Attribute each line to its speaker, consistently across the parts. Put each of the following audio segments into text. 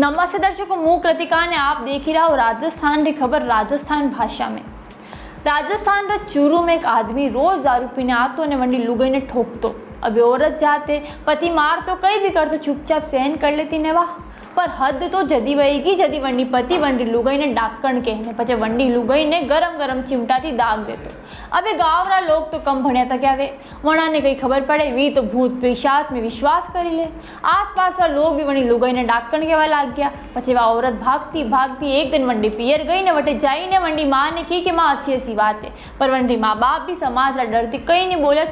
Speaker 1: नमस्ते दर्शकों, मैं कृतिका ने आप देख ही रहा राजस्थान की खबर राजस्थान भाषा में। राजस्थान रा चूरू में एक आदमी रोज दारू पीने आतो ने वंडी लुगाई ने ठोकतो। अभी औरत जाते, पति मार तो कई भी कर तो चुपचाप सहन कर लेती ने वाह। पर हद तो जदी वहीगी, जदी वंडी पति वंडी लुगाई ने डाकण के ने पचे वंडी लुगाई ने गरम गरम चिमटाती दाग देतो। अबे गाँवरा लोग तो कम भण्या था क्या वे? वणा ने कई खबर पड़े वी तो भूत पिशाच में विश्वास करी ले। आस पास लोग भी वणी लुगाई ने डाकण केवा लाग गया। पचे वह औरत भागती भागती एक दिन वंडी पियर गई ने वटे जाई ने वंडी माँ ने की कि माँ अच्छी ऐसी बात है। पर वंडी माँ बाप भी समाज रा डरती कई नहीं बोला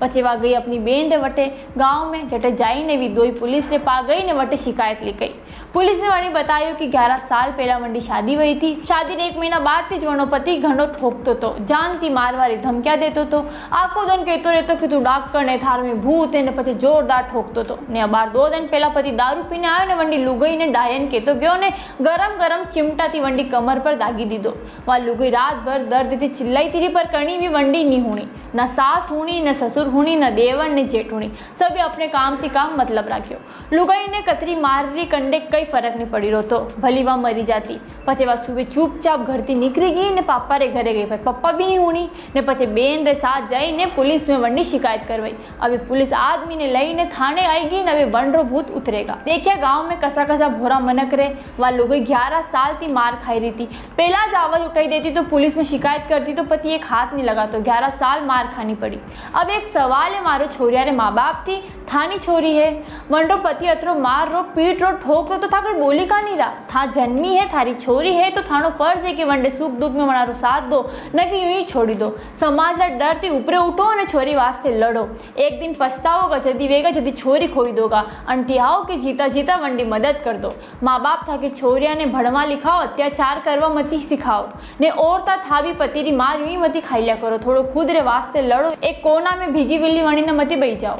Speaker 1: पचे वह गई अपनी बेन रे वटे। गाँव में जटे जाई ने भी दोई पुलिस रे पा गई ने वटे शिकायत ली गई। पुलिस ने वणी बतायो कि 11 साल पहला वंडी शादी हुई थी। शादी ने एक महीना बाद थी वणो पति घणो ठोकतो तो जानती मारवारी धमकिया देतो तो। आखो दिन कहतो रहतो कि तू डाक्टर ने थार में भूत है, ने पछे जोरदार ठोकतो तो। ने बार दो दिन पहला पति दारू पीने आयो, ने वंडी लुगई ने डायन कहतो गयो, ने गरम गरम चिमटा थी वंडी कमर पर दागी दीदो। वहाँ लुगई रात भर दर्द थी, चिल्लाई थी, पर कणी भी वंडी नहीं हुणी। न सास हुणी, न ससुर हुणी न देवर ने जेठ हुणी सभी अपने काम थी काम मतलब राख्यो लुगाई ने कतरी माररी कंडे कई फ़र्क नहीं पड़ी रो तो भली वह मरी जाती पचे वह सुबह चुपचाप घर थी निकली गई ने पापा रे घरे गई पर पप्पा भी नहीं हुणी ने पचे बेन रे साथ जाई ने पुलिस में वंडी शिकायत करवाई अभी पुलिस आदमी ने लई ने थाने आएगी न अभी वनरो भूत उतरेगा देखिए गाँव में कसा कसा भोरा मनक रे वह लुगई ग्यारह साल थी मार खाई रही थी पहला ज आवाज़ उठाई देती तो पुलिस में शिकायत करती तो पति एक हाथ नहीं लगा तो ग्यारह साल मार खानी पड़ी अब एक सवाल है, मारो छोरिया रे माँ बाप थी, थानी छोरी है। मंडो पति अतरो मार रो, पीट रो, ठोक रो तो था कोई बोली का नहीं रहा। था जन्मी है, थारी छोरी है तो थानो फ़र्ज़ है कि वनडे सुख दुख में मनारो साथ दो, न कि यूँ ही छोड़ी दो। समाज रा डर थी ऊपरे उठो और छोरी वास्ते लड़ो। एक दिन पछताओगा जदी वेगा, जदी छोरी खोई दोगा। अंटियाओ कि जीता जीता वंडी मदद कर दो। माँ बाप था कि छोरिया ने भड़वा लिखाओ, अत्याचार करवा मती सिखाओ। ने और था भी पति री मार यूँ ही मती खाई लिया करो। थोड़ो खुद रे वास्ते लड़ो। एक कोना में भीगी विल्ली वणी ने मती बही जाओ